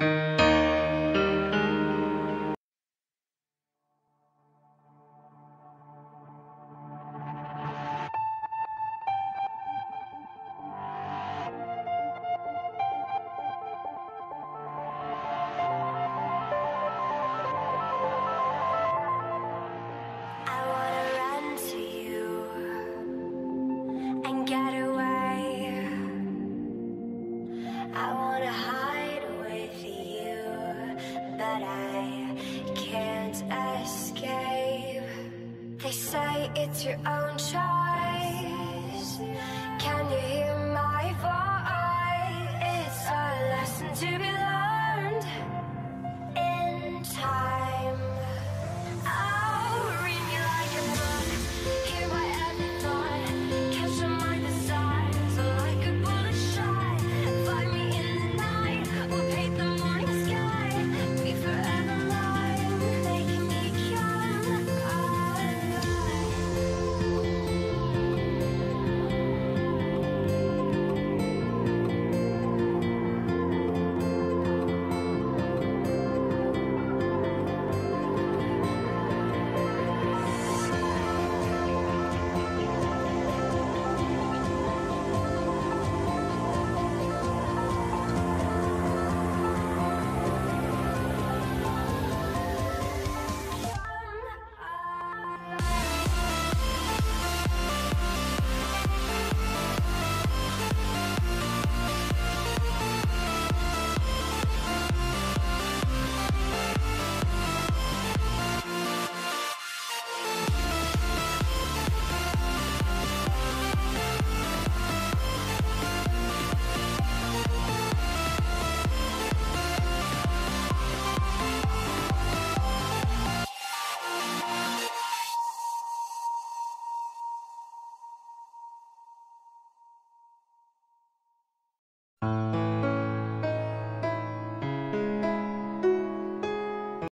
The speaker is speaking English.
I I can't escape. They say it's your own choice.